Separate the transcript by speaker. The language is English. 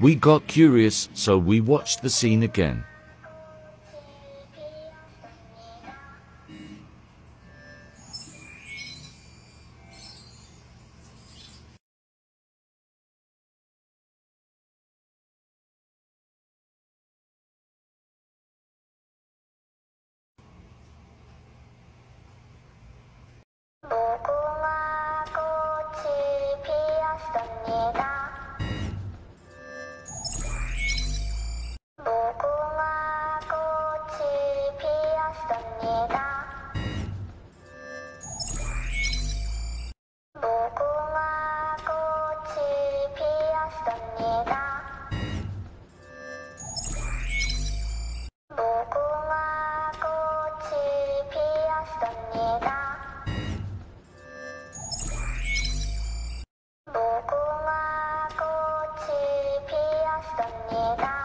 Speaker 1: We got curious, so we watched the scene again.
Speaker 2: Yeah.